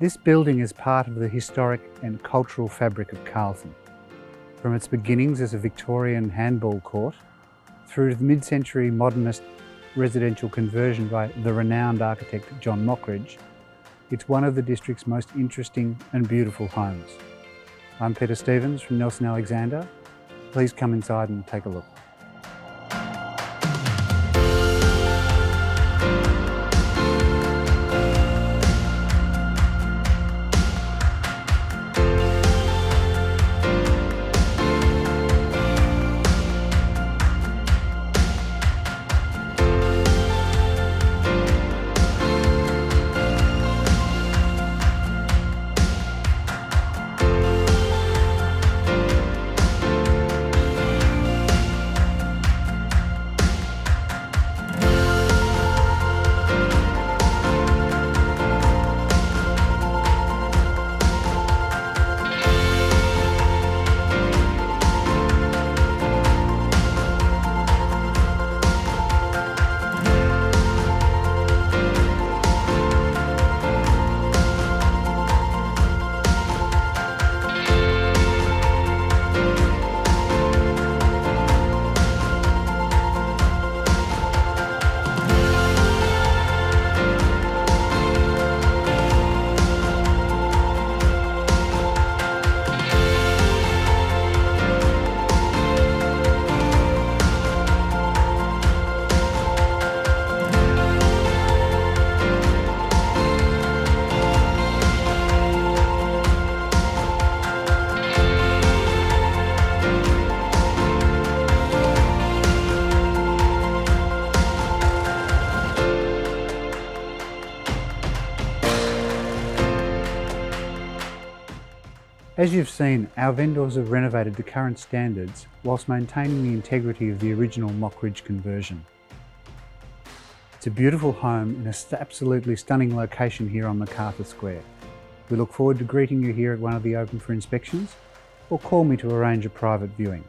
This building is part of the historic and cultural fabric of Carlton. From its beginnings as a Victorian handball court, through to the mid-century modernist residential conversion by the renowned architect John Mockridge, it's one of the district's most interesting and beautiful homes. I'm Peter Stephens from Nelson Alexander. Please come inside and take a look. As you've seen, our vendors have renovated to current standards whilst maintaining the integrity of the original Mockridge conversion. It's a beautiful home in an absolutely stunning location here on MacArthur Square. We look forward to greeting you here at one of the open for inspections or call me to arrange a private viewing.